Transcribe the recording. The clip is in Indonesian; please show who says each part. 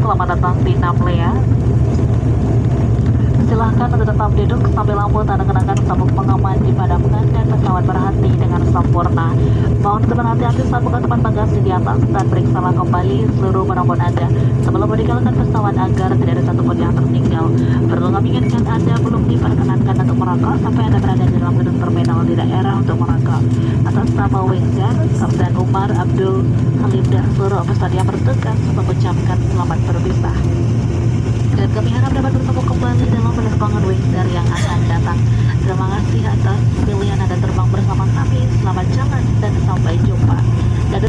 Speaker 1: selamat datang di Naplea. Silahkan tetap duduk sampai lampu tanda kenakan sabuk pengaman dipadamkan dan pesawat sempurna. Mohon teman hati-hati saat buka tempat bagasi di atas dan periksalah kembali seluruh barang Anda sebelum meninggalkan pesawat agar tidak ada satupun yang tertinggal. Perlu kami ingatkan Anda belum diperkenankan untuk merokok sampai Anda berada di dalam gedung terminal di daerah untuk merokok. Atas nama Wingjar, Kapten Umar Abdul Halim dan seluruh peserta yang bertugas mengucapkan selamat berpisah dan kami harap dapat bertemu kembali dalam penerbangan Wingdar yang akan datang. Terima kasih atas pilihan Anda terbang bersama kami. Selamat jalan dan sampai jumpa. Dari